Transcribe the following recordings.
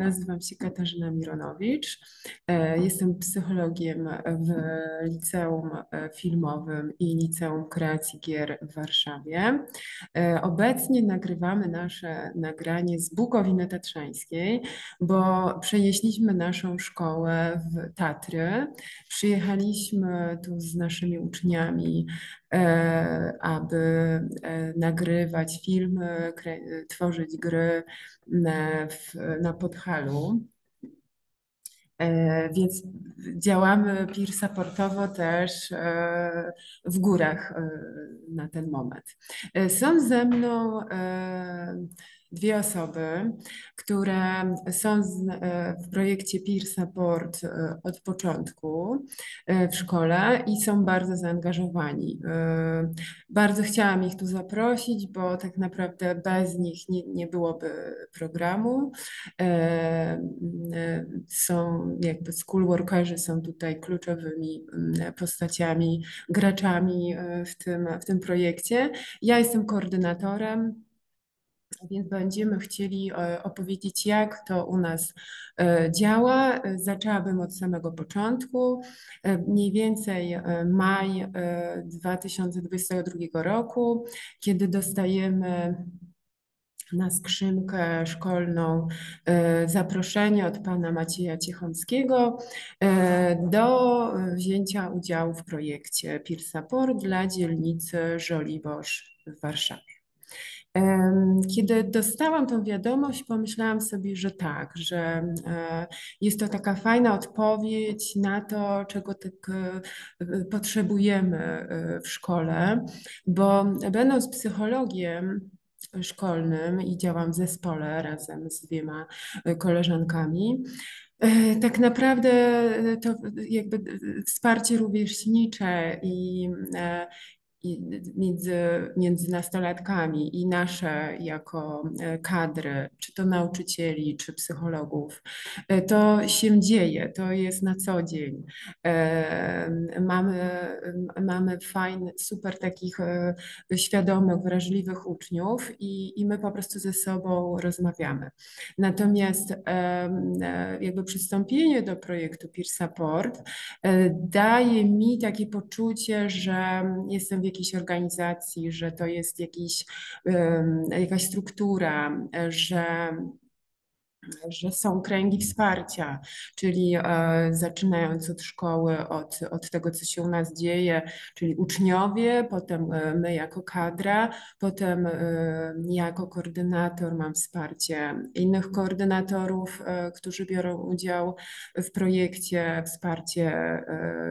Nazywam się Katarzyna Mironowicz. E, jestem psychologiem w Liceum Filmowym i Liceum Kreacji Gier w Warszawie. E, obecnie nagrywamy nasze nagranie z Bukowiny Tatrzańskiej, bo przenieśliśmy naszą szkołę w Tatry. Przyjechaliśmy tu z naszymi uczniami, e, aby nagrywać filmy, tworzyć gry w, na Podhalu. E, więc działamy peer supportowo też e, w górach e, na ten moment. Są ze mną dwie osoby, które są e, w projekcie Peer Support e, od początku e, w szkole i są bardzo zaangażowani. Bardzo chciałam ich tu zaprosić, bo tak naprawdę bez nich nie, nie byłoby programu. Są jakby schoolworkerzy są tutaj kluczowymi postaciami, graczami w tym, w tym projekcie. Ja jestem koordynatorem więc będziemy chcieli e, opowiedzieć, jak to u nas e, działa. Zaczęłabym od samego początku. E, mniej więcej maj 2022 roku, kiedy dostajemy na skrzynkę szkolną zaproszenie od pana Macieja Ciechomskiego do wzięcia udziału w projekcie Peer dla dzielnicy Żoliborz w Warszawie. Kiedy dostałam tą wiadomość, pomyślałam sobie, że tak, że e, jest to taka fajna odpowiedź na to, czego tak e, potrzebujemy e, w szkole, bo będąc psychologiem, szkolnym i działam w zespole razem z dwiema koleżankami. Tak naprawdę to jakby wsparcie rówieśnicze i, między, między nastolatkami i nasze jako e, kadry, czy to nauczycieli, czy psychologów, e, to się dzieje, to jest na co dzień. E, mamy, mamy fajny, super takich świadomych, wrażliwych uczniów i, i my po prostu ze sobą rozmawiamy. Natomiast jakby przystąpienie do projektu Peer Support daje mi takie poczucie, że jestem w jakiejś organizacji, że to jest jakiś, jakaś struktura, że że są kręgi wsparcia, czyli e, zaczynając od szkoły, od, od tego, co się u nas dzieje, czyli uczniowie, potem e, my jako kadra, potem e, jako koordynator mam wsparcie innych koordynatorów, którzy biorą udział w projekcie, wsparcie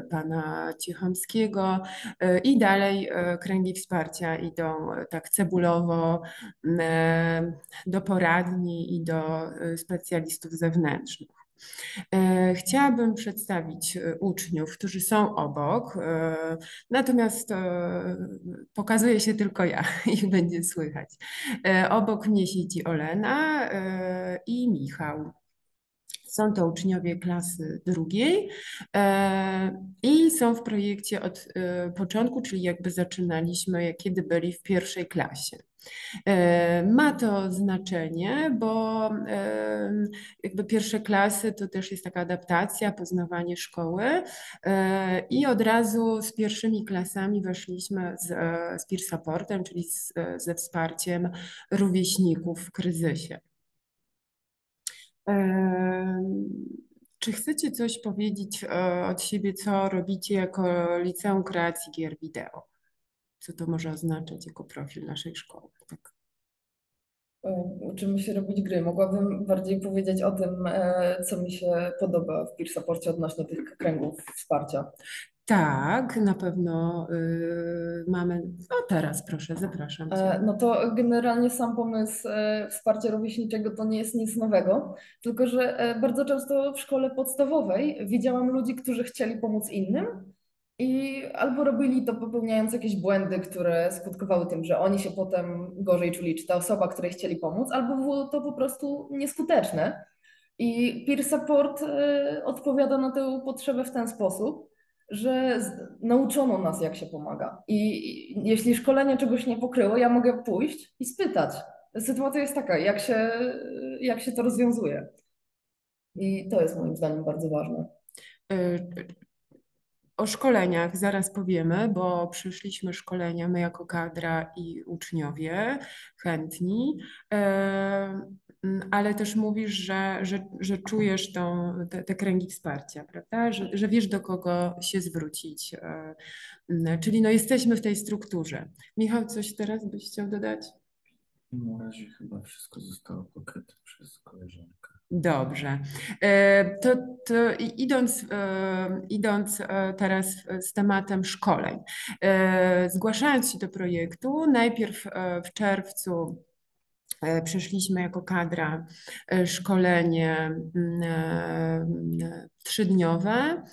pana Ciechomskiego e, i dalej kręgi wsparcia idą tak cebulowo do poradni i do specjalistów zewnętrznych. E, chciałabym przedstawić e, uczniów, którzy są obok, e, natomiast pokazuje się tylko ja, ich będzie słychać. Obok mnie siedzi Olena i Michał. Są to uczniowie klasy drugiej i są w projekcie od początku, czyli jakby zaczynaliśmy, kiedy byli w pierwszej klasie. E, ma to znaczenie, bo e, jakby pierwsze klasy to też jest taka adaptacja, poznawanie szkoły e, i od razu z pierwszymi klasami weszliśmy z, z peer supportem, czyli z, ze wsparciem rówieśników w kryzysie. Czy chcecie coś powiedzieć od siebie, co robicie jako Liceum Kreacji Gier Wideo? Co to może oznaczać jako profil naszej szkoły. Tak. Uczymy się robić gry. Mogłabym bardziej powiedzieć o tym, e, co mi się podoba w Peer Supporcie odnośnie tych kręgów wsparcia. Tak, na pewno yy, mamy. No teraz proszę, zapraszam Cię. E, no to generalnie sam pomysł e, wsparcia rówieśniczego to nie jest nic nowego, tylko że bardzo często w szkole podstawowej widziałam ludzi, którzy chcieli pomóc innym, i albo robili to popełniając jakieś błędy, które skutkowały tym, że oni się potem gorzej czuli, czy ta osoba, której chcieli pomóc, albo było to po prostu nieskuteczne. I peer support y, odpowiada na tę potrzebę w ten sposób, że nauczono nas, jak się pomaga. I jeśli szkolenie czegoś nie pokryło, ja mogę pójść i spytać. Sytuacja jest taka, jak się, jak się to rozwiązuje. I to jest moim zdaniem bardzo ważne. O szkoleniach zaraz powiemy, bo przyszliśmy szkolenia my jako kadra i uczniowie chętni, ale też mówisz, że, że, że czujesz tą, te, te kręgi wsparcia, prawda? Że, że wiesz do kogo się zwrócić. E, czyli no jesteśmy w tej strukturze. Michał, coś teraz byś chciał dodać? Na razie chyba wszystko zostało pokryte przez koleżankę. Dobrze. E, to, to idąc, e, idąc e, teraz z tematem szkoleń. Zgłaszając się do projektu, najpierw w czerwcu przeszliśmy jako kadra e, szkolenie mm, e, trzydniowe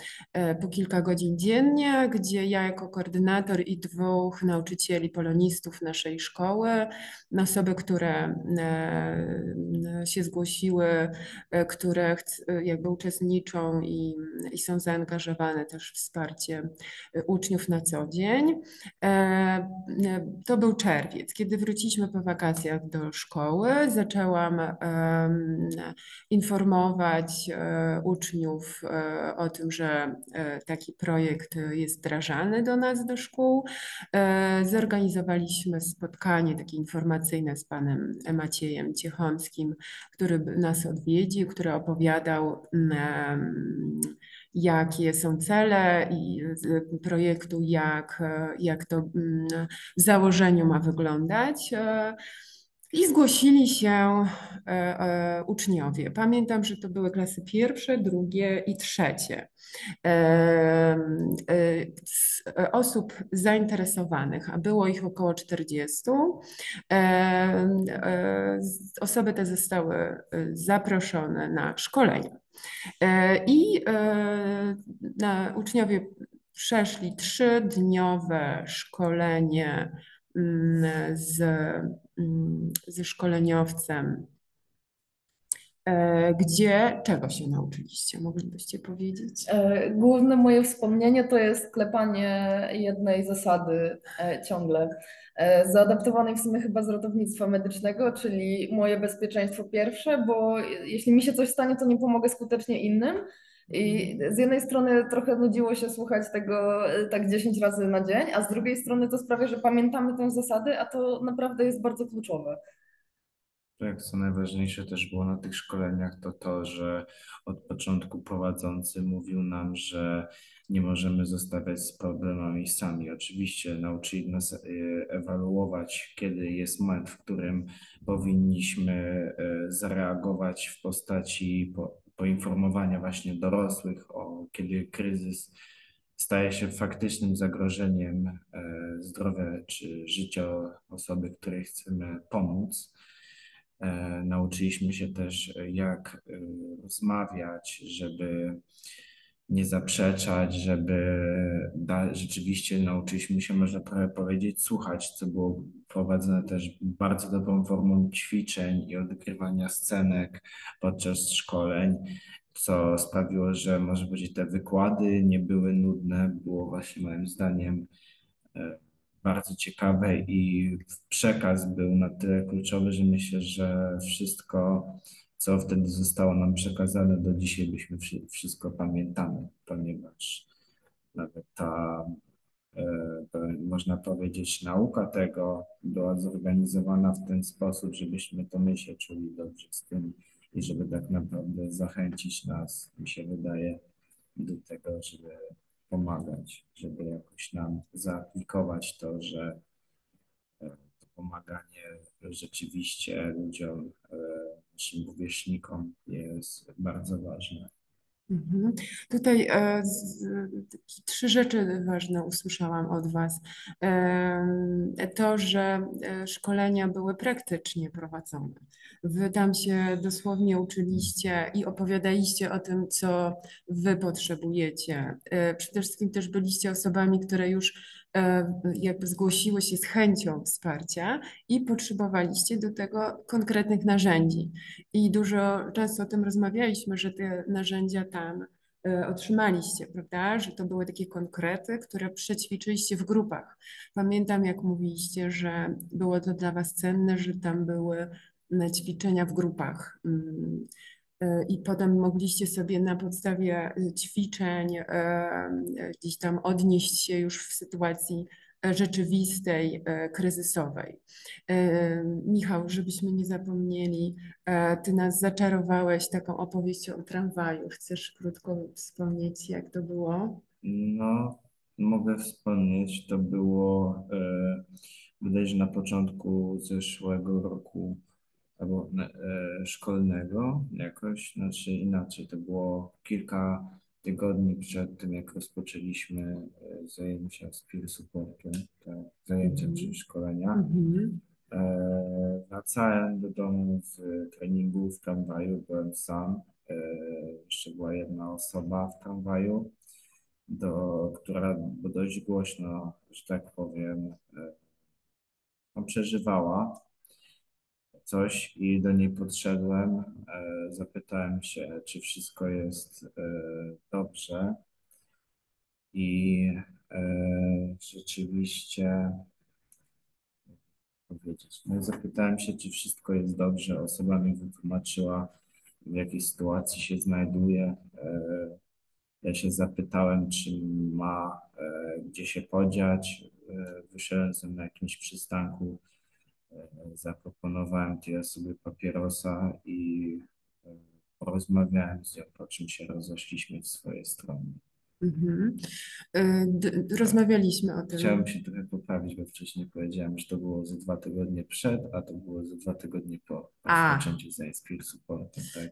po kilka godzin dziennie, gdzie ja jako koordynator i dwóch nauczycieli polonistów naszej szkoły, osoby, które się zgłosiły, które jakby uczestniczą i, i są zaangażowane też w wsparcie uczniów na co dzień. To był czerwiec, kiedy wróciliśmy po wakacjach do szkoły szkoły. Zaczęłam informować e, uczniów e, o tym, że e, taki projekt jest wdrażany do nas, do szkół. Zorganizowaliśmy spotkanie takie informacyjne z panem Maciejem Ciechomskim, który nas odwiedził, który opowiadał jakie są cele projektu, jak, jak to w założeniu ma wyglądać. I zgłosili się e, e, uczniowie. Pamiętam, że to były klasy pierwsze, drugie i trzecie. E, osób zainteresowanych, a było ich około 40. Osoby te zostały zaproszone na szkolenia. I na, uczniowie przeszli trzydniowe szkolenie z Mm, ze szkoleniowcem, e, gdzie czego się nauczyliście? Moglibyście powiedzieć? E, główne moje wspomnienie to jest klepanie jednej zasady e, ciągle. Zaadaptowanej w sumie chyba z ratownictwa medycznego, czyli moje bezpieczeństwo pierwsze, bo jeśli mi się coś stanie, to nie pomogę skutecznie innym. I z jednej strony trochę nudziło się słuchać tego e, tak 10 razy na dzień, a z drugiej strony to sprawia, że pamiętamy tę zasadę, a to naprawdę jest bardzo kluczowe. Tak, co najważniejsze też było na tych szkoleniach, to to, że od początku prowadzący mówił nam, że nie możemy zostawiać z problemami sami. Oczywiście nauczyli nas e, ewaluować, kiedy jest moment, w którym powinniśmy e, zareagować w postaci poinformowania właśnie dorosłych o kiedy kryzys staje się faktycznym zagrożeniem e, zdrowia czy życia osoby, której chcemy pomóc. E, nauczyliśmy się też, jak e, rozmawiać, żeby nie zaprzeczać, żeby da, rzeczywiście nauczyliśmy się, można powiedzieć, słuchać, co było prowadzone też bardzo dobrą formą ćwiczeń i odgrywania scenek podczas szkoleń, co sprawiło, że może powiedzieć, te wykłady nie były nudne, było właśnie moim zdaniem e, bardzo ciekawe i przekaz był na tyle kluczowy, że myślę, że wszystko co wtedy zostało nam przekazane, do dzisiaj byśmy wszystko pamiętamy, ponieważ nawet ta, e, można powiedzieć, nauka tego była zorganizowana w ten sposób, żebyśmy to my się czuli dobrze z tym i żeby tak naprawdę zachęcić nas, mi się wydaje, do tego, żeby pomagać, żeby jakoś nam zaaplikować to, że e, to pomaganie rzeczywiście ludziom e, naszym rówieśnikom jest bardzo ważne. Mhm. Tutaj e, z, trzy rzeczy ważne usłyszałam od Was. E, to, że e, szkolenia były praktycznie prowadzone. Wy tam się dosłownie uczyliście i opowiadaliście o tym, co Wy potrzebujecie. E, przede wszystkim też byliście osobami, które już jakby zgłosiły się z chęcią wsparcia i potrzebowaliście do tego konkretnych narzędzi. I dużo często o tym rozmawialiśmy, że te narzędzia tam e, otrzymaliście, prawda? Że to były takie konkrety, które przećwiczyliście w grupach. Pamiętam, jak mówiliście, że było to dla Was cenne, że tam były ćwiczenia w grupach. E, i potem mogliście sobie na podstawie e, ćwiczeń e, gdzieś tam odnieść się już w sytuacji rzeczywistej, kryzysowej. Michał, żebyśmy nie zapomnieli, ty nas zaczarowałeś taką opowieścią o tramwaju. Chcesz krótko wspomnieć, jak to było? No, mogę wspomnieć, to było e, że na początku zeszłego roku albo e, szkolnego jakoś, znaczy inaczej, to było kilka tygodni przed tym, jak rozpoczęliśmy e, zajęcia z peer supportem, te zajęcia Mhm. czy szkolenia. Mhm. E, wracałem do domu z treningu w tramwaju, byłem sam. Jeszcze była jedna osoba w tramwaju, do, która dość głośno, że tak powiem, przeżywała coś i do niej podszedłem. E, zapytałem się, czy wszystko jest e, dobrze. I e, rzeczywiście powiedzieć. No, zapytałem się, czy wszystko jest dobrze. Osoba mi wytłumaczyła, w jakiej sytuacji się znajduje. Ja się zapytałem, czy ma gdzie się podziać. Wyszedłem na jakimś przystanku zaproponowałem tej osobie papierosa i e, porozmawiałem z nią, po czym się rozeszliśmy w swoje strony. Mhm. Rozmawialiśmy o tym. Chciałem się trochę poprawić, bo wcześniej powiedziałem, że to było ze dwa tygodnie przed, a to było ze dwa tygodnie po rozpoczęciu zajęć peer supportem. Tak?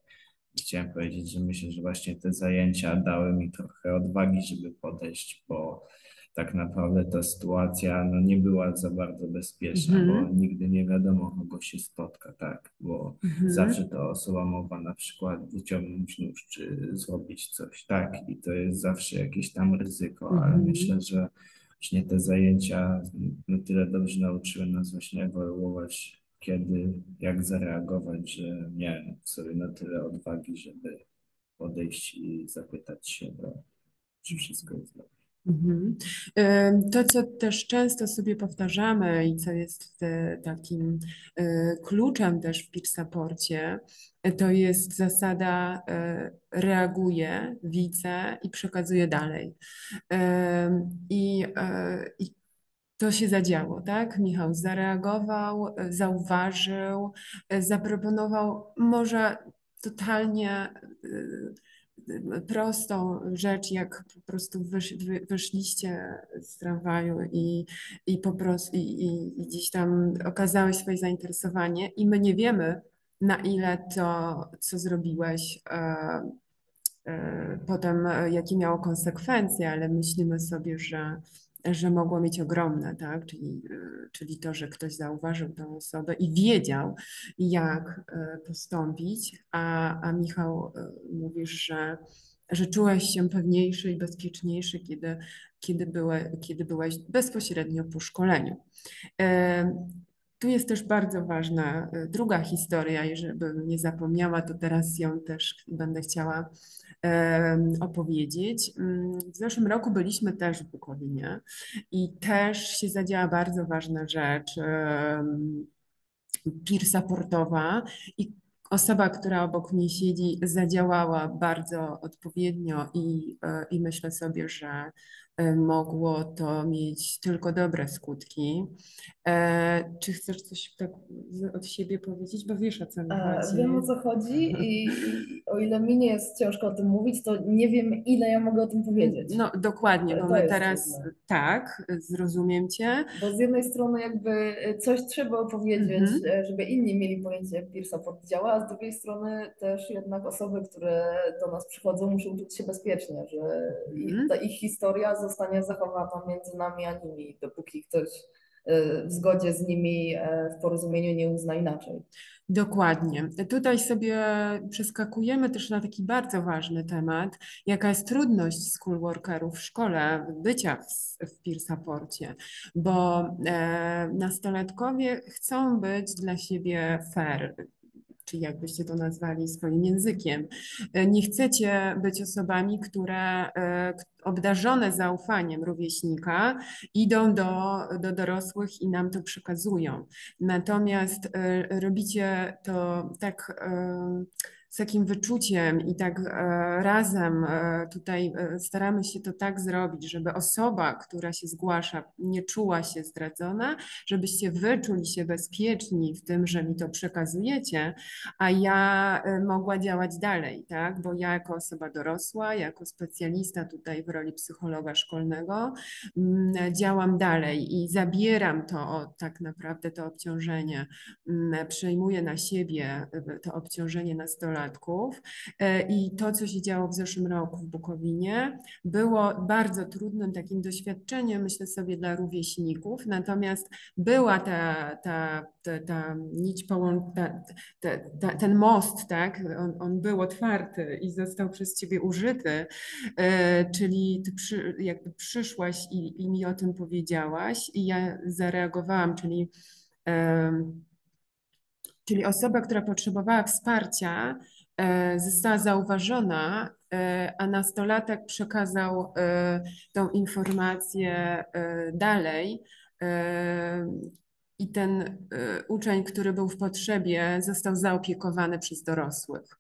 Chciałem powiedzieć, że myślę, że właśnie te zajęcia dały mi trochę odwagi, żeby podejść, bo tak naprawdę ta sytuacja no, nie była za bardzo bezpieczna, Mhm. bo nigdy nie wiadomo, kogo się spotka, tak, bo Mhm. zawsze ta osoba mogła na przykład wyciągnąć nóż czy zrobić coś, tak, i to jest zawsze jakieś tam ryzyko, ale Mhm. myślę, że właśnie te zajęcia na tyle dobrze nauczyły nas właśnie ewoluować, kiedy, jak zareagować, że miałem w sobie na tyle odwagi, żeby podejść i zapytać się, czy wszystko jest dobrze. Mhm. To, co też często sobie powtarzamy i co jest e, takim e, kluczem też w supporcie, e, to jest zasada reaguje, widzę i przekazuję dalej. I, i to się zadziało, tak? Michał zareagował, zauważył, zaproponował może totalnie prostą rzecz, jak po prostu wysz, wy, wyszliście z tramwaju i, i po prostu i, i, i gdzieś tam okazałeś swoje zainteresowanie i my nie wiemy, na ile to, co zrobiłeś, e, e, potem e, jakie miało konsekwencje, ale myślimy sobie, że że mogło mieć ogromne, tak? Czyli, e, czyli to, że ktoś zauważył tę osobę i wiedział, jak e, postąpić, a, a Michał e, mówisz, że, że czułeś się pewniejszy i bezpieczniejszy, kiedy, kiedy, byłe, kiedy byłeś bezpośrednio po szkoleniu. Tu jest też bardzo ważna druga historia i żebym nie zapomniała, to teraz ją też będę chciała opowiedzieć. Mm, w zeszłym roku byliśmy też w Bukowinie i też się zadziała bardzo ważna rzecz, peer supportowa i osoba, która obok mnie siedzi, zadziałała bardzo odpowiednio i, e, i myślę sobie, że mogło to mieć tylko dobre skutki. E, czy chcesz coś tak od siebie powiedzieć? Bo wiesz o co mi chodzi. Wiem o co chodzi i, i o ile mi nie jest ciężko o tym mówić, to nie wiem ile ja mogę o tym powiedzieć. No dokładnie, bo To my teraz trudne. tak, zrozumiem Cię. Bo z jednej strony jakby coś trzeba opowiedzieć, Mhm. e, żeby inni mieli pojęcie, jak peer support działa, a z drugiej strony też jednak osoby, które do nas przychodzą, muszą czuć się bezpiecznie, że ich, Mhm. ta ich historia zostanie zachowana między nami a nimi, dopóki ktoś e, w zgodzie z nimi e, w porozumieniu nie uzna inaczej. Dokładnie. Tutaj sobie przeskakujemy też na taki bardzo ważny temat, jaka jest trudność school workerów w szkole bycia w, w peer bo e, nastolatkowie chcą być dla siebie fair, czy jakbyście to nazwali swoim językiem. E, nie chcecie być osobami, które e, obdarzone zaufaniem rówieśnika idą do, do dorosłych i nam to przekazują. Natomiast e, robicie to tak z takim wyczuciem i tak e, razem e, tutaj e, staramy się to tak zrobić, żeby osoba, która się zgłasza, nie czuła się zdradzona, żebyście wyczuli się bezpieczni w tym, że mi to przekazujecie, a ja mogła działać dalej, tak? Bo ja jako osoba dorosła, jako specjalista tutaj w roli psychologa szkolnego mm, działam dalej i zabieram to tak naprawdę to obciążenie, mm, przejmuję na siebie to obciążenie nastolatków. E, i to, co się działo w zeszłym roku w Bukowinie, było bardzo trudnym takim doświadczeniem, myślę sobie, dla rówieśników, natomiast była ta, ta, ta, ta nić połączona, ten most, tak, on, on był otwarty i został przez ciebie użyty, e, czyli ty przy, jakby przyszłaś i, i mi o tym powiedziałaś. I ja zareagowałam, czyli Czyli osoba, która potrzebowała wsparcia, e, została zauważona, e, a nastolatek przekazał e, tą informację dalej. I ten uczeń, który był w potrzebie, został zaopiekowany przez dorosłych.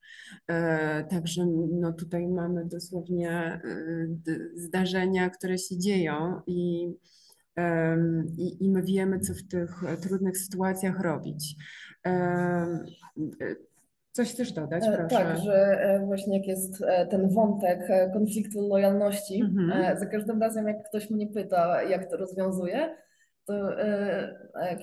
Także no tutaj mamy dosłownie zdarzenia, które się dzieją i, i, i my wiemy, co w tych trudnych sytuacjach robić. Coś chcesz dodać, e, proszę? Tak, że e, właśnie jak jest e, ten wątek konfliktu lojalności, mhm. za każdym razem jak ktoś mnie pyta, jak to rozwiązuje, to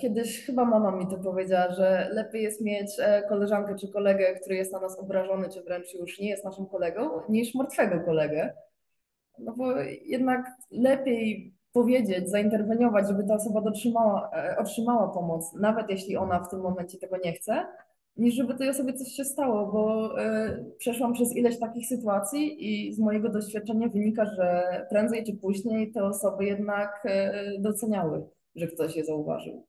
kiedyś chyba mama mi to powiedziała, że lepiej jest mieć koleżankę czy kolegę, który jest na nas obrażony, czy wręcz już nie jest naszym kolegą, niż martwego kolegę. No bo jednak lepiej powiedzieć, zainterweniować, żeby ta osoba dotrzymała, e, otrzymała pomoc, nawet jeśli ona w tym momencie tego nie chce, niż żeby tej osobie coś się stało, bo y, przeszłam przez ileś takich sytuacji i z mojego doświadczenia wynika, że prędzej czy później te osoby jednak y, doceniały, że ktoś je zauważył.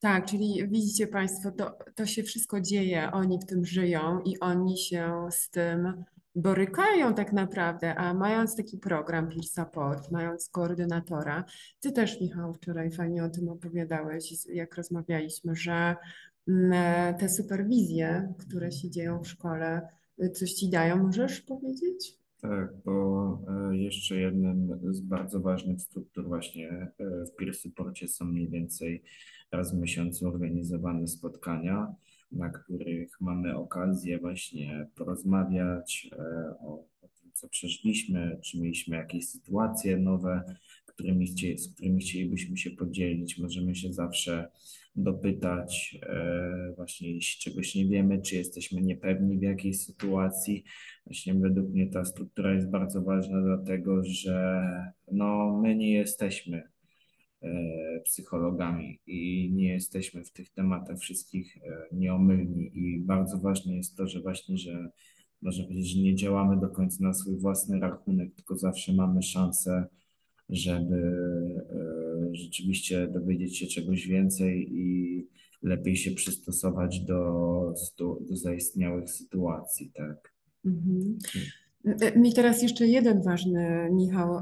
Tak, czyli widzicie Państwo, to, to się wszystko dzieje, oni w tym żyją i oni się z tym borykają tak naprawdę, a mając taki program Peer Support, mając koordynatora, ty też Michał wczoraj fajnie o tym opowiadałeś, jak rozmawialiśmy, że mm, te superwizje, które się dzieją w szkole, coś ci dają, możesz powiedzieć? Tak, bo e, jeszcze jednym z bardzo ważnych struktur właśnie e, w Peer Supporcie są mniej więcej raz w miesiącu organizowane spotkania, na których mamy okazję właśnie porozmawiać e, o, o tym, co przeżyliśmy, czy mieliśmy jakieś sytuacje nowe, którymi, z którymi chcielibyśmy się podzielić. Możemy się zawsze dopytać, e, właśnie jeśli czegoś nie wiemy, czy jesteśmy niepewni w jakiejś sytuacji. Właśnie według mnie ta struktura jest bardzo ważna, dlatego że no, my nie jesteśmy psychologami i nie jesteśmy w tych tematach wszystkich e, nieomylni i bardzo ważne jest to, że właśnie, że można powiedzieć, że nie działamy do końca na swój własny rachunek, tylko zawsze mamy szansę, żeby e, rzeczywiście dowiedzieć się czegoś więcej i lepiej się przystosować do, do zaistniałych sytuacji, tak. Mhm. Mi teraz jeszcze jeden ważny, Michał,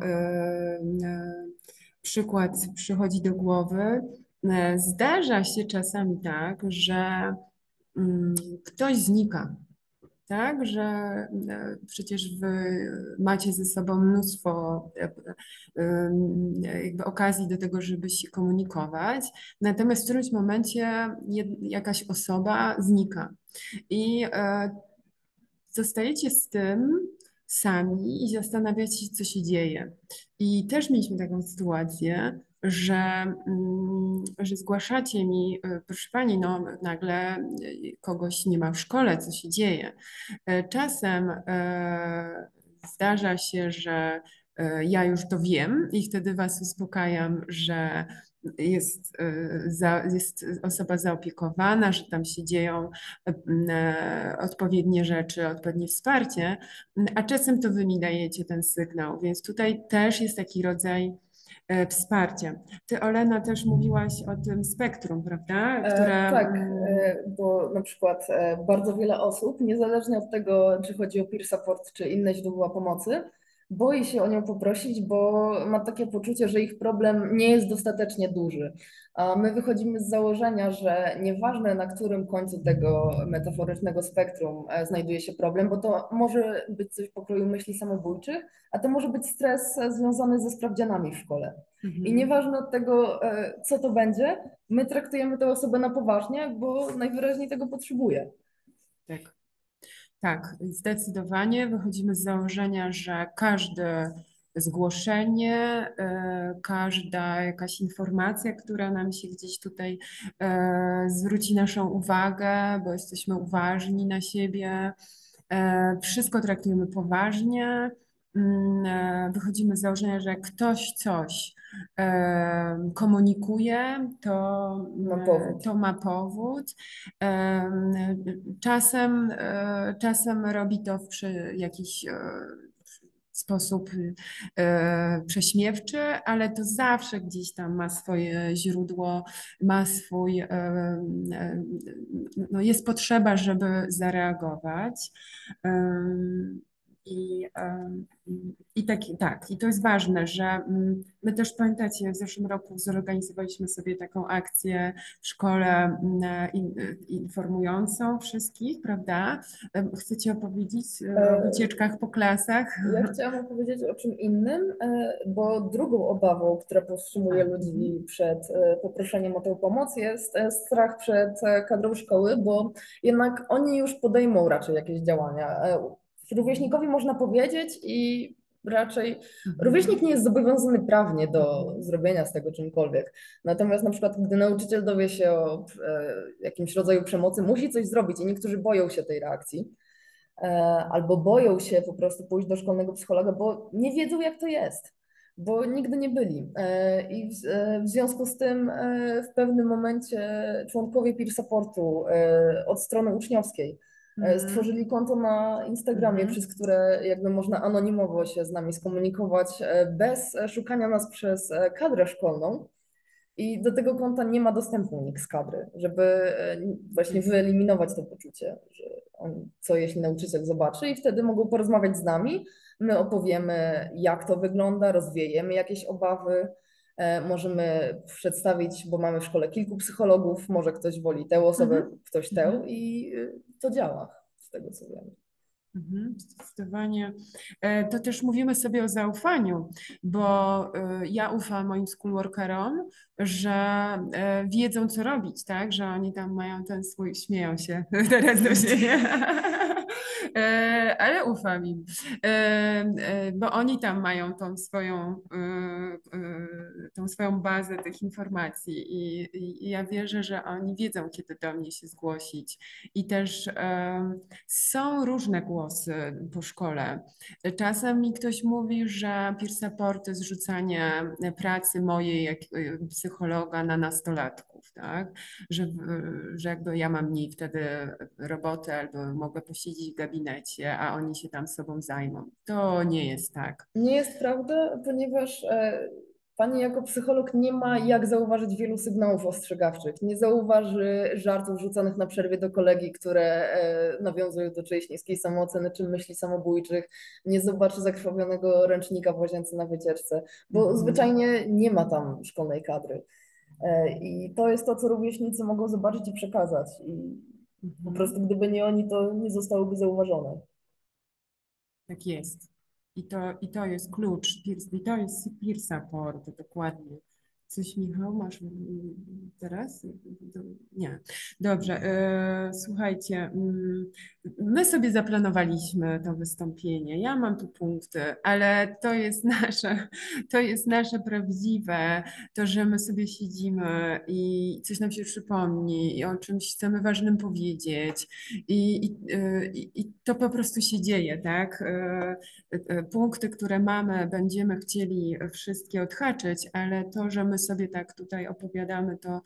przykład przychodzi do głowy. E, zdarza się czasami tak, że mm, ktoś znika, tak, że e, przecież wy macie ze sobą mnóstwo e, jakby okazji do tego, żeby się komunikować, natomiast w którymś momencie jakaś osoba znika i zostajecie z tym, sami i zastanawiać się, co się dzieje. I też mieliśmy taką sytuację, że, mm, że zgłaszacie mi, e, proszę pani, no nagle e, kogoś nie ma w szkole, co się dzieje. E, czasem zdarza się, że ja już to wiem i wtedy was uspokajam, że jest, y, za, jest osoba zaopiekowana, że tam się dzieją e, odpowiednie rzeczy, odpowiednie wsparcie, a czasem to wy mi dajecie ten sygnał, więc tutaj też jest taki rodzaj e, wsparcia. Ty, Olena, też mówiłaś o tym spektrum, prawda? E, Które... tak, bo na przykład bardzo wiele osób, niezależnie od tego, czy chodzi o peer support, czy inne źródła pomocy, boi się o nią poprosić, bo ma takie poczucie, że ich problem nie jest dostatecznie duży. A my wychodzimy z założenia, że nieważne na którym końcu tego metaforycznego spektrum e, znajduje się problem, bo to może być coś pokroju myśli samobójczych, a to może być stres e, związany ze sprawdzianami w szkole. Mhm. I nieważne od tego, e, co to będzie, my traktujemy tę osobę na poważnie, bo najwyraźniej tego potrzebuje. Tak. Tak, zdecydowanie wychodzimy z założenia, że każde zgłoszenie, e, każda jakaś informacja, która nam się gdzieś tutaj e, zwróci naszą uwagę, bo jesteśmy uważni na siebie, e, wszystko traktujemy poważnie. Mm, Wychodzimy z założenia, że ktoś coś e, komunikuje, to Ma e, powód. to ma powód. Em, Czasem, e, czasem robi to w przy jakiś e, sposób e, prześmiewczy, ale to zawsze gdzieś tam ma swoje źródło, ma swój, e, e, no jest potrzeba, żeby zareagować. I, i tak, tak, i to jest ważne, że mm, my też pamiętacie, w zeszłym roku zorganizowaliśmy sobie taką akcję w szkole mm, in, informującą wszystkich, prawda? Chcecie opowiedzieć o E, wycieczkach po klasach? Ja chciałam opowiedzieć o czym innym, e, bo drugą obawą, która powstrzymuje Tak. ludzi przed e, poproszeniem o tę pomoc, jest strach przed kadrą szkoły, bo jednak oni już podejmą raczej jakieś działania. Rówieśnikowi można powiedzieć i raczej rówieśnik nie jest zobowiązany prawnie do zrobienia z tego czymkolwiek. Natomiast na przykład, gdy nauczyciel dowie się o e, jakimś rodzaju przemocy, musi coś zrobić i niektórzy boją się tej reakcji e, albo boją się po prostu pójść do szkolnego psychologa, bo nie wiedzą, jak to jest, bo nigdy nie byli. E, I w, e, w związku z tym e, w pewnym momencie członkowie peer supportu od strony uczniowskiej Mhm. Stworzyli konto na Instagramie, Mhm. przez które jakby można anonimowo się z nami skomunikować e, bez e, szukania nas przez e, kadrę szkolną. I do tego konta nie ma dostępu nikt z kadry, żeby e, właśnie wyeliminować to poczucie, że on, co jeśli nauczyciel zobaczy i wtedy mogą porozmawiać z nami. My opowiemy, jak to wygląda, rozwiejemy jakieś obawy, e, możemy przedstawić, bo mamy w szkole kilku psychologów, może ktoś woli tę osobę, Mhm. ktoś tę Mhm. i e, to działa, z tego co wiem. Mhm, Zdecydowanie. E, To też mówimy sobie o zaufaniu, bo e, ja ufam moim schoolworkerom, że e, wiedzą, co robić, tak? Że oni tam mają ten swój, śmieją się teraz do siebie, E, ale ufam im, E, e, bo oni tam mają tą swoją, e, e, tą swoją bazę tych informacji i, ja wierzę, że oni wiedzą, kiedy do mnie się zgłosić. I też są różne głosy po szkole. Czasem mi ktoś mówi, że peer support jest pracy mojej jak psychologa na nastolatków, tak? Że, że jakby ja mam mniej wtedy roboty albo mogę posiedzieć w gabinecie, a oni się tam sobą zajmą. To nie jest tak. Nie jest prawda, ponieważ e, pani jako psycholog nie ma jak zauważyć wielu sygnałów ostrzegawczych. Nie zauważy żartów rzucanych na przerwie do kolegi, które e, nawiązują do czyjejś niskiej samooceny czy myśli samobójczych. Nie zobaczy zakrwawionego ręcznika w łazience na wycieczce, bo Mhm. zwyczajnie nie ma tam szkolnej kadry. E, I to jest to, co rówieśnicy mogą zobaczyć i przekazać. I po Mhm. prostu gdyby nie oni, to nie zostałoby zauważone. Tak jest. I to, i to jest klucz. I to jest peer support, dokładnie. Coś, Michał, masz teraz? Nie. Dobrze. e, Słuchajcie, mm, my sobie zaplanowaliśmy to wystąpienie. Ja mam tu punkty, ale to jest nasze, to jest nasze prawdziwe, to, że my sobie siedzimy i coś nam się przypomni i o czymś chcemy ważnym powiedzieć i, i, e, i, to po prostu się dzieje, tak? E, Punkty, które mamy, będziemy chcieli wszystkie odhaczyć, ale to, że my sobie tak tutaj opowiadamy, to,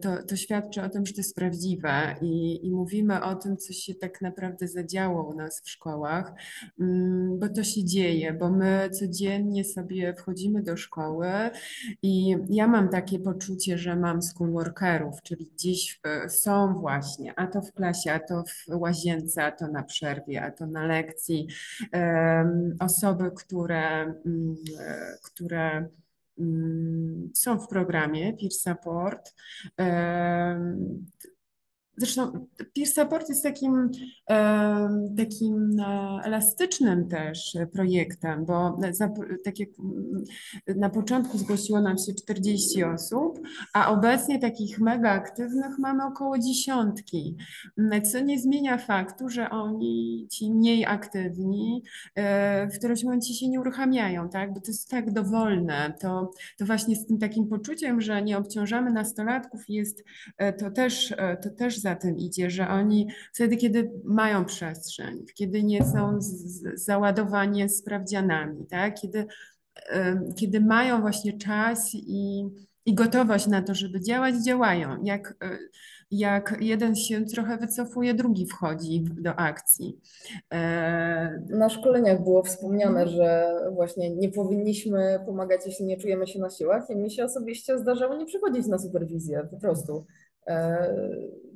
to, to świadczy o tym, że to jest prawdziwe i, i mówimy o tym, co się tak naprawdę zadziało u nas w szkołach, mm, bo to się dzieje, bo my codziennie sobie wchodzimy do szkoły i ja mam takie poczucie, że mam schoolworkerów, czyli gdzieś w, są właśnie, a to w klasie, a to w łazience, a to na przerwie, a to na lekcji, osoby, które, mm, e, które są w programie Peer Support. Zresztą peer support jest takim, takim e, elastycznym też projektem, bo za, tak jak mm, na początku zgłosiło nam się 40 osób, a obecnie takich mega aktywnych mamy około dziesiątki, Mm, co nie zmienia faktu, że oni, ci mniej aktywni, e, w którymś momencie się nie uruchamiają, tak? Bo to jest tak dowolne, to, to właśnie z tym takim poczuciem, że nie obciążamy nastolatków jest e, to też, to też za tym idzie, że oni wtedy, kiedy mają przestrzeń, kiedy nie są z, z, załadowani sprawdzianami, tak? Kiedy, e, kiedy mają właśnie czas i, i gotowość na to, żeby działać, działają. Jak, e, jak jeden się trochę wycofuje, drugi wchodzi do akcji. E, Na szkoleniach było wspomniane, że właśnie nie powinniśmy pomagać, jeśli nie czujemy się na siłach. I mi się osobiście zdarzało nie przychodzić na superwizję, po prostu.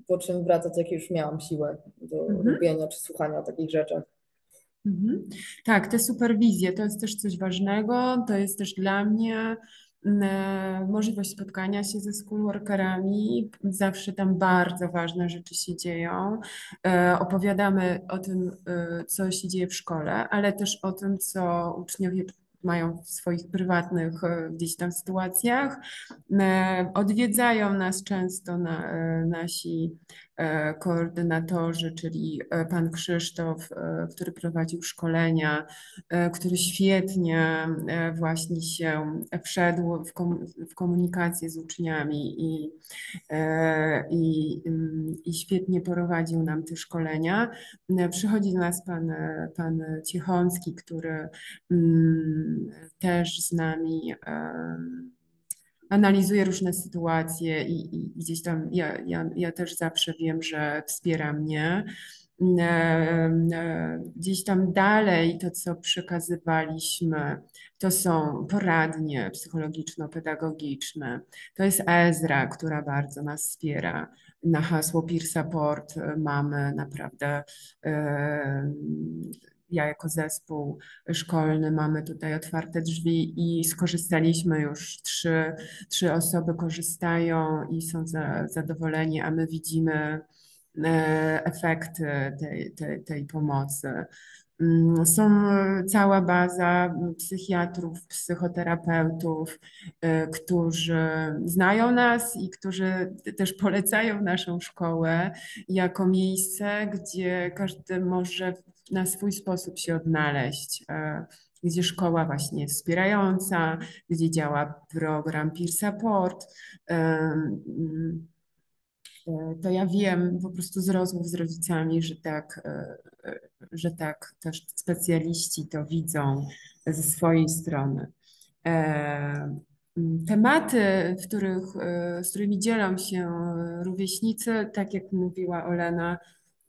E, Po czym wracać, jak już miałam siłę do Mhm. robienia czy słuchania o takich rzeczach. Mhm. Tak, te superwizje to jest też coś ważnego. To jest też dla mnie mm, możliwość spotkania się ze schoolworkerami. Zawsze tam bardzo ważne rzeczy się dzieją. E, Opowiadamy o tym, e, co się dzieje w szkole, ale też o tym, co uczniowie mają w swoich prywatnych e, gdzieś tam sytuacjach. E, Odwiedzają nas często na, e, nasi koordynatorzy, czyli e, pan Krzysztof, e, który prowadził szkolenia, e, który świetnie e, właśnie się wszedł w, komu- w komunikację z uczniami i, e, i, mm, i świetnie prowadził nam te szkolenia. E, Przychodzi do nas pan, e, pan Ciechomski, który mm, też z nami em, analizuje różne sytuacje i, i gdzieś tam ja, ja, ja też zawsze wiem, że wspiera mnie. Em, e, Gdzieś tam dalej to, co przekazywaliśmy, to są poradnie psychologiczno-pedagogiczne. To jest Ezra, która bardzo nas wspiera. Na hasło Peer Support e, mamy naprawdę em, ja jako zespół szkolny mamy tutaj otwarte drzwi i skorzystaliśmy już. Trzy, trzy osoby korzystają i są za, zadowoleni, a my widzimy e, efekty tej, tej, tej pomocy. Mm, Są e, cała baza psychiatrów, psychoterapeutów, e, którzy znają nas i którzy też polecają naszą szkołę jako miejsce, gdzie każdy może na swój sposób się odnaleźć, e, gdzie szkoła właśnie jest wspierająca, gdzie działa program Peer Support. To ja wiem po prostu z rozmów z rodzicami, że tak, e, e, że tak też specjaliści to widzą ze swojej strony. E, Tematy, w których, e, z którymi dzielą się rówieśnicy, tak jak mówiła Olena,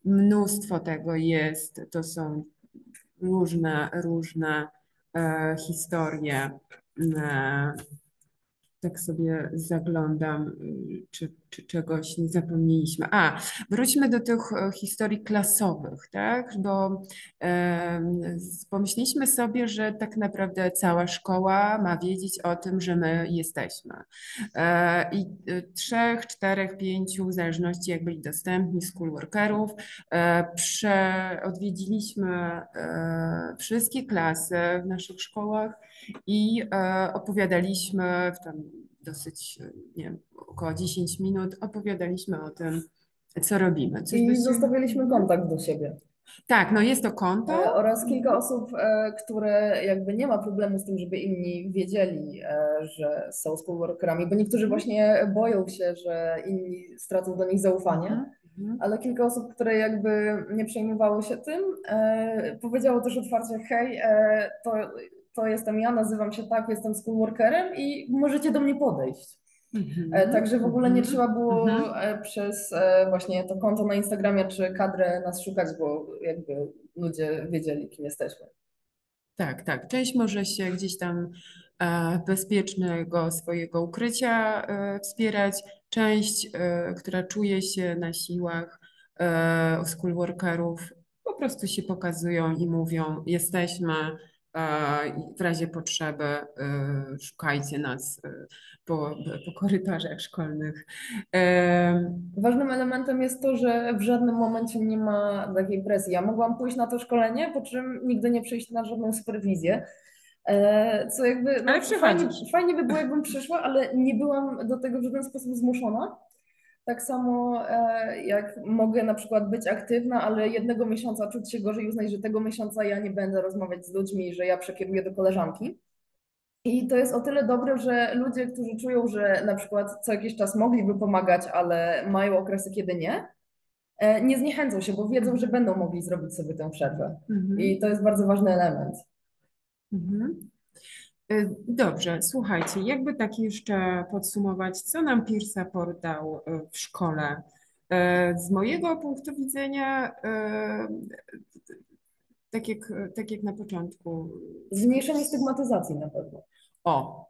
mnóstwo tego jest. To są różne, różne e, historie. E, tak sobie zaglądam, czy, czy czegoś nie zapomnieliśmy. A, wróćmy do tych e, historii klasowych, tak? Bo pomyśleliśmy sobie, że tak naprawdę cała szkoła ma wiedzieć o tym, że my jesteśmy. E, I y, trzech, czterech, pięciu, w zależności jak byli dostępni, schoolworkerów, e, prze, odwiedziliśmy e, wszystkie klasy w naszych szkołach i e, opowiadaliśmy w tam dosyć, e, nie wiem, około 10 minut, opowiadaliśmy o tym, co robimy. Coś I zostawiliśmy kontakt do siebie. Tak, no jest to E, konto. Oraz kilka osób, e, które jakby nie ma problemu z tym, żeby inni wiedzieli, e, że są schoolworkerami, bo niektórzy właśnie boją się, że inni stracą do nich zaufanie. Mhm. Ale kilka osób, które jakby nie przejmowało się tym, e, powiedziało też otwarcie, hej, e, to to jestem ja, nazywam się tak, jestem schoolworkerem i możecie do mnie podejść. Mhm. E, Także w ogóle nie Mhm. trzeba było Mhm. e, przez e, właśnie to konto na Instagramie czy kadrę nas szukać, bo jakby ludzie wiedzieli, kim jesteśmy. Tak, tak. Część może się gdzieś tam bezpiecznego swojego ukrycia wspierać, część, która czuje się na siłach schoolworkerów, po prostu się pokazują i mówią, jesteśmy w razie potrzeby e, szukajcie nas e, po, po korytarzach szkolnych. E, Ważnym elementem jest to, że w żadnym momencie nie ma takiej presji. Ja mogłam pójść na to szkolenie, po czym nigdy nie przyjść na żadną superwizję. E, Co jakby, no, Ale fajnie, fajnie by było, jakbym przyszła, ale nie byłam do tego w żaden sposób zmuszona. Tak samo e, jak mogę na przykład być aktywna, ale jednego miesiąca czuć się gorzej, uznać, że tego miesiąca ja nie będę rozmawiać z ludźmi, że ja przekieruję do koleżanki. I to jest o tyle dobre, że ludzie, którzy czują, że na przykład co jakiś czas mogliby pomagać, ale mają okresy, kiedy nie, e, nie zniechęcą się, bo wiedzą, że będą mogli zrobić sobie tę przerwę. mhm. I to jest bardzo ważny element. Mhm. Y, Dobrze, słuchajcie, jakby tak jeszcze podsumować, co nam Peer Support dał y, w szkole? Y, Z mojego punktu widzenia, tak jak, tak jak na początku, Zmniejszenie stygmatyzacji na pewno. o,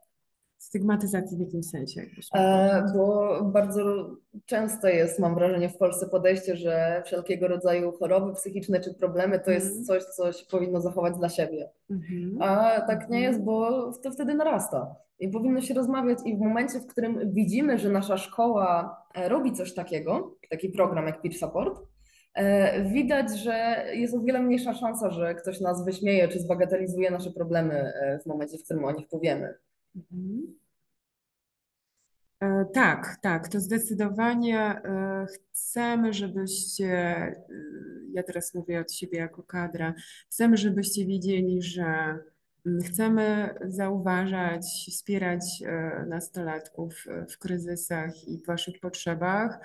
stygmatyzacji w jakim sensie? E, bo bardzo często jest, mam wrażenie, w Polsce podejście, że wszelkiego rodzaju choroby psychiczne czy problemy to Mhm. jest coś, co się powinno zachować dla siebie. Mhm. A tak nie jest, bo to wtedy narasta. I powinno się rozmawiać, i w momencie, w którym widzimy, że nasza szkoła e, robi coś takiego, taki program jak Peer Support, e, widać, że jest o wiele mniejsza szansa, że ktoś nas wyśmieje czy zbagatelizuje nasze problemy e, w momencie, w którym o nich powiemy. Mhm. E, Tak, tak, to zdecydowanie e, chcemy, żebyście, e, ja teraz mówię od siebie jako kadra, chcemy, żebyście wiedzieli, że mm, chcemy zauważać, wspierać nastolatków w kryzysach i w waszych potrzebach.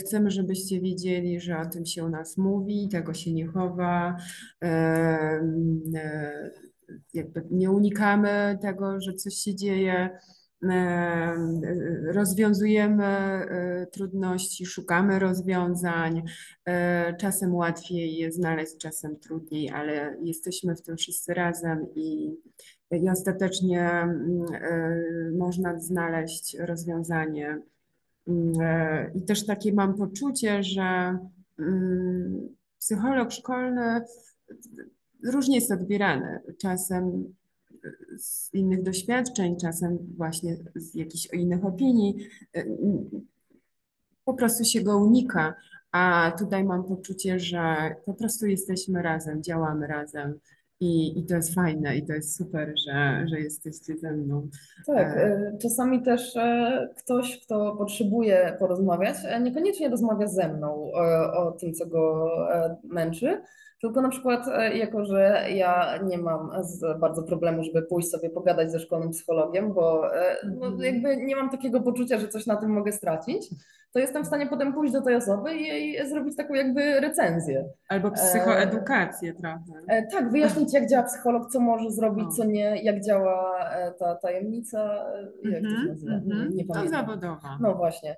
Chcemy, żebyście wiedzieli, że o tym się u nas mówi, tego się nie chowa. Jakby nie unikamy tego, że coś się dzieje e, rozwiązujemy e, trudności, szukamy rozwiązań. E, Czasem łatwiej je znaleźć, czasem trudniej, ale jesteśmy w tym wszyscy razem i, i ostatecznie mm, można znaleźć rozwiązanie. Mm, I też takie mam poczucie, że mm, psycholog szkolny różnie jest odbierany. Czasem z innych doświadczeń, czasem właśnie z jakichś innych opinii. Po prostu się go unika, a tutaj mam poczucie, że po prostu jesteśmy razem, działamy razem i, i to jest fajne i to jest super, że, że jesteście ze mną. Tak, E. e, czasami też e, ktoś, kto potrzebuje porozmawiać, e, niekoniecznie rozmawia ze mną e, o tym, co go e, męczy, tylko na przykład e, jako, że ja nie mam bardzo problemu, żeby pójść sobie pogadać ze szkolnym psychologiem, bo e, no, Mhm. jakby nie mam takiego poczucia, że coś na tym mogę stracić, to jestem w stanie potem pójść do tej osoby i jej zrobić taką jakby recenzję. Albo psychoedukację trochę. E, Tak, wyjaśnić, jak działa psycholog, co może zrobić, co nie, jak działa e, ta tajemnica, e, jak to się Mhm, nazywa, mhm. nie, nie To pamiętam. zawodowa. No właśnie, E,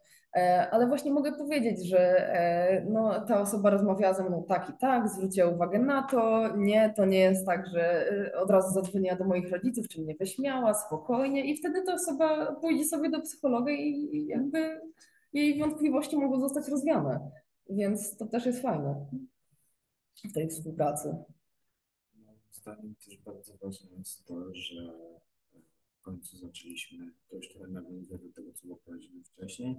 ale właśnie mogę powiedzieć, że e, no, ta osoba rozmawiała ze mną tak i tak, zwróciła uwagę na to, nie, to nie jest tak, że e, od razu zadzwoniła do moich rodziców, czy mnie wyśmiała, spokojnie. I wtedy ta osoba pójdzie sobie do psychologa i jakby jej wątpliwości mogą zostać rozwiane, więc to też jest fajne w tej współpracy. Moim zdaniem też bardzo ważne jest to, że w końcu zaczęliśmy, to już trochę nawiązuje do tego, co było powiedziane wcześniej,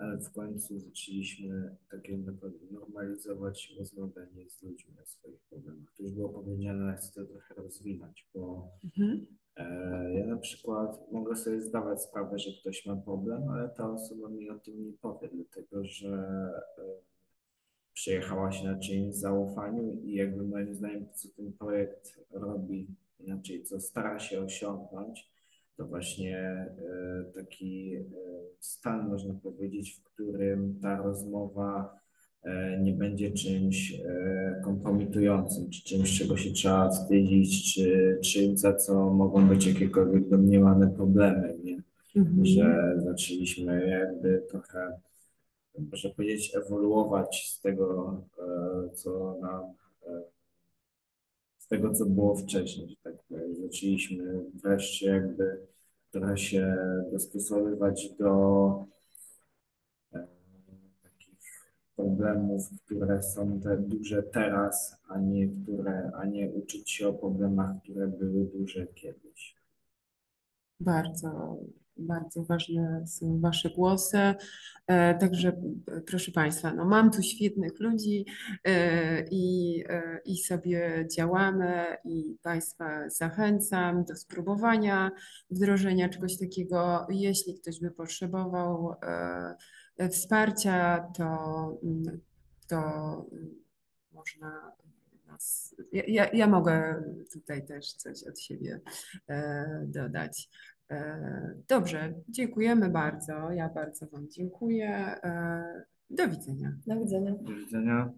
ale w końcu zaczęliśmy takie naprawdę normalizować rozmawianie z ludźmi o swoich problemach. To już było powiedziane, chcę to trochę rozwinąć, bo Mhm. e, ja na przykład mogę sobie zdawać sprawę, że ktoś ma problem, ale ta osoba mi o tym nie powie, dlatego że e, przyjechała się na czyimś zaufaniu i jakby moim zdaniem co ten projekt robi, inaczej co stara się osiągnąć, to właśnie e, taki e, stan, można powiedzieć, w którym ta rozmowa e, nie będzie czymś kompromitującym, czy czymś, czego się trzeba wstydzić, czy czymś, za co mogą być jakiekolwiek domniemane problemy, nie? Mhm. że zaczęliśmy jakby trochę, można powiedzieć, ewoluować z tego, co nam, z tego, co było wcześniej, tak. Zaczęliśmy wreszcie jakby trochę się dostosowywać do e, takich problemów, które są te duże teraz, a nie które, a nie uczyć się o problemach, które były duże kiedyś. Bardzo, bardzo ważne są Wasze głosy. E, Także proszę Państwa, no mam tu świetnych ludzi e, i, e, i sobie działamy i Państwa zachęcam do spróbowania wdrożenia czegoś takiego. Jeśli ktoś by potrzebował wsparcia, to, mm, to można ja, ja, ja mogę tutaj też coś od siebie dodać. E, Dobrze, dziękujemy bardzo. Ja bardzo Wam dziękuję. E, Do widzenia. Do widzenia. Do widzenia.